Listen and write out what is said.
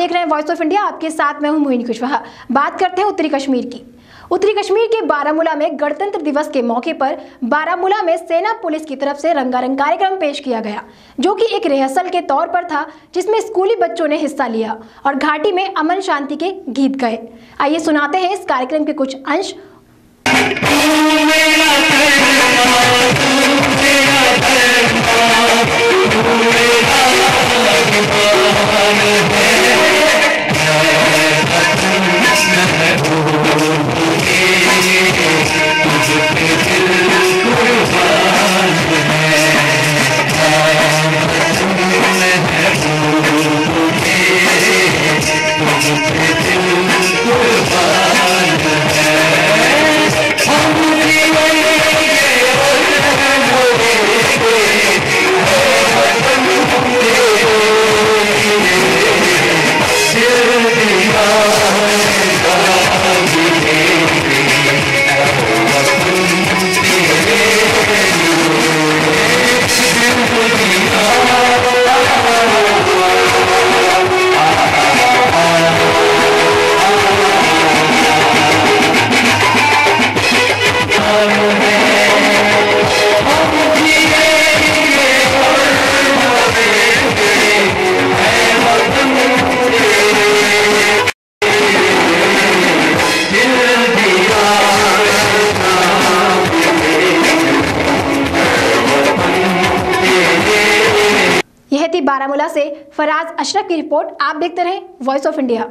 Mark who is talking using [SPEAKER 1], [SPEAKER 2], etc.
[SPEAKER 1] देख रहे हैं वॉइस ऑफ़ इंडिया आपके साथ मैं हूँ मोहिनी कुशवाहा। बात करते हैं उत्तरी कश्मीर की। उत्तरी कश्मीर के बारामूला में गणतंत्र दिवस के मौके पर बारामूला में सेना पुलिस की तरफ़ से रंगारंग कार्यक्रम पेश किया गया, जो कि एक रिहर्सल के तौर पर था, जिसमें स्कूली बच्चों ने हिस्सा लिया और घाटी में अमन शांति के गीत गए। आइए सुनाते हैं इस कार्यक्रम के कुछ अंश। बारामूला से फराज अशरफ की रिपोर्ट आप देखते रहे वॉइस ऑफ़ इंडिया